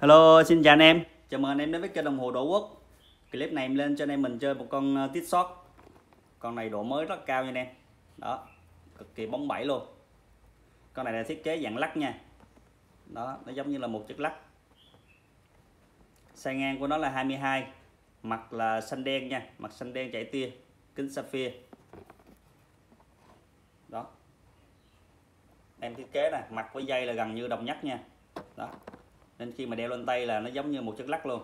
Hello, xin chào anh em. Chào mừng anh em đến với kênh đồng hồ Đỗ Quốc. Clip này em lên cho anh em mình chơi một con ờ, tít shot. Con này độ mới rất cao nha anh em. Đó, cực kỳ bóng bẩy luôn. Con này là thiết kế dạng lắc nha. Đó, nó giống như là một chiếc lắc. Xe ngang của nó là 22, mặt là xanh đen nha, mặt xanh đen chảy tia, kính sapphire. Đó. Em thiết kế nè, mặt với dây là gần như đồng nhất nha. Đó, nên khi mà đeo lên tay là nó giống như một chiếc lắc luôn.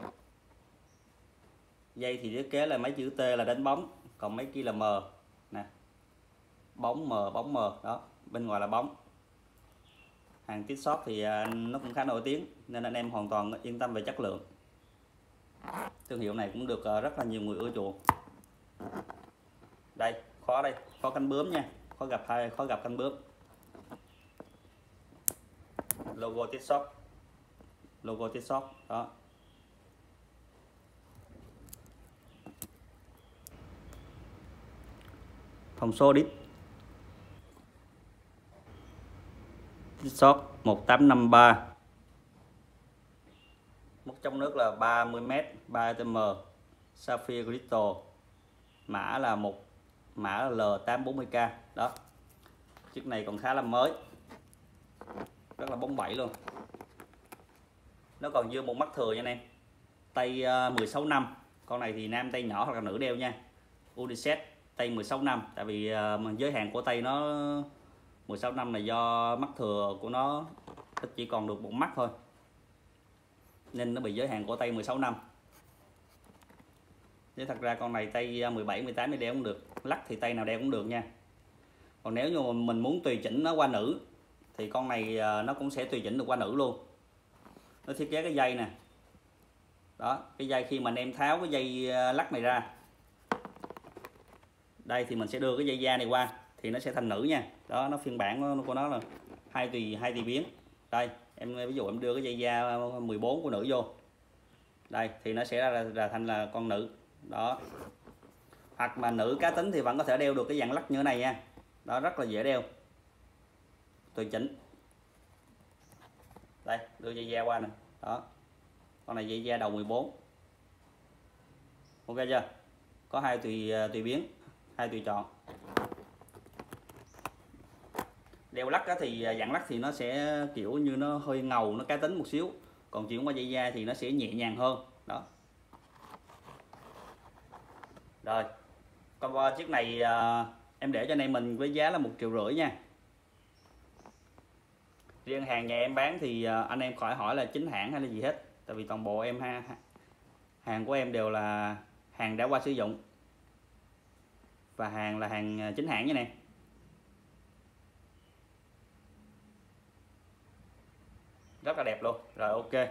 Dây thì thiết kế là mấy chữ T là đánh bóng, còn mấy kia là M. Nè. Bóng M bóng M. Đó, bên ngoài là bóng. Hàng tít shop thì à, nó cũng khá nổi tiếng, nên anh em hoàn toàn yên tâm về chất lượng. Thương hiệu này cũng được à, rất là nhiều người ưa chuộng. Đây khó đây khó cánh bướm nha. Khó gặp hai khó gặp cánh bướm. Logo tít shop logo TikTok đó. Thông số đít. TikTok 1853 mức trong nước là 30m 3m Sapphire Crystal. Mã là một, mã là L840k đó. Chiếc này còn khá là mới. Rất là bóng bẩy luôn nó còn dư một mắt thừa nha anh em. Tay à, 16 năm. Con này thì nam tay nhỏ hoặc là nữ đeo nha. Unisex tay 16 năm. Tại vì à, giới hạn của tay nó 16 năm là do mắt thừa của nó chỉ còn được một mắt thôi. Nên nó bị giới hạn của tay 16 năm. Chứ thật ra con này tay à, 17 18 thì đeo cũng được. Lắc thì tay nào đeo cũng được nha. Còn nếu như mình muốn tùy chỉnh nó qua nữ, thì con này nó cũng sẽ tùy chỉnh được qua nữ luôn nó thiết kế cái dây nè. Đó cái dây khi mà anh em tháo cái dây ờ, lắc này ra. Đây thì mình sẽ đưa cái dây da này qua thì nó sẽ thành nữ nha. Đó nó phiên bản của nó là hai tùy hai tùy biến. Đây em ví dụ em đưa cái dây da ờ, 14 của nữ vô. Đây thì nó sẽ ra, ra thành là con nữ. Đó. Hoặc mà nữ cá tính thì vẫn có thể đeo được cái dạng lắc như thế này nha. Đó rất là dễ đeo. Tùy chỉnh đây, đưa dây da qua nè. Đó. Con này dây da đầu 14 ok chưa? Có hai tùy à, tùy biến, hai tùy chọn. Đeo lắc thì à, dạng lắc thì nó sẽ, kiểu như nó hơi ngầu, nó cá tính một xíu. Còn chuyển qua dây da thì nó sẽ nhẹ nhàng hơn. Đó. Rồi. Con chiếc này à, em để cho anh em mình với giá là một triệu rưỡi nha riêng hàng nhà em bán thì ờ, anh em khỏi hỏi là chính hãng hay là gì hết. Tại vì toàn bộ em ha hàng của em đều là hàng đã qua sử dụng. Và hàng là hàng ờ, chính hãng như này rất là đẹp luôn. Rồi, ok.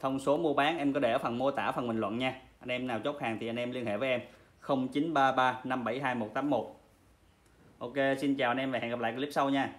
Thông số mua bán, em có để ở phần mô tả, phần bình luận nha. Anh em nào chốt hàng thì anh em liên hệ với em. 0933 572 181 ok, xin chào anh em và hẹn gặp lại clip sau nha.